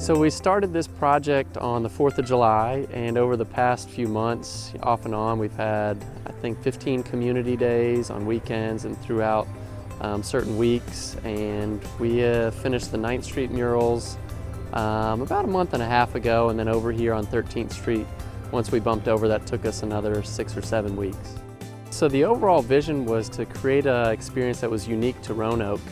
So we started this project on the 4th of July and over the past few months, off and on, we've had I think 15 community days on weekends and throughout um, certain weeks and we uh, finished the 9th Street murals um, about a month and a half ago and then over here on 13th Street once we bumped over that took us another six or seven weeks. So the overall vision was to create an experience that was unique to Roanoke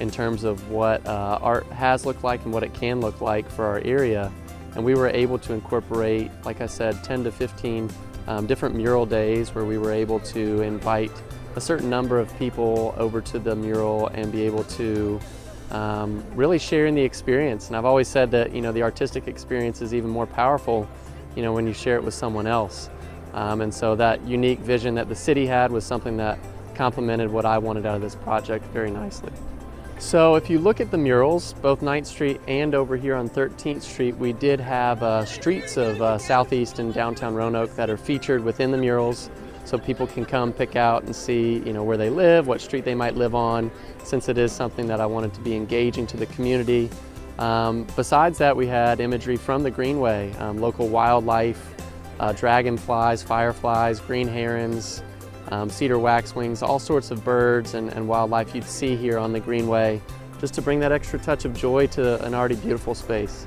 in terms of what uh, art has looked like and what it can look like for our area. And we were able to incorporate, like I said, 10 to 15 um, different mural days where we were able to invite a certain number of people over to the mural and be able to um, really share in the experience. And I've always said that you know the artistic experience is even more powerful, you know, when you share it with someone else. Um, and so that unique vision that the city had was something that complemented what I wanted out of this project very nicely. So if you look at the murals, both 9th Street and over here on 13th Street, we did have uh, streets of uh, Southeast and downtown Roanoke that are featured within the murals so people can come pick out and see you know, where they live, what street they might live on, since it is something that I wanted to be engaging to the community. Um, besides that, we had imagery from the Greenway, um, local wildlife, uh, dragonflies, fireflies, green herons, um, cedar waxwings, all sorts of birds and, and wildlife you'd see here on the Greenway, just to bring that extra touch of joy to an already beautiful space.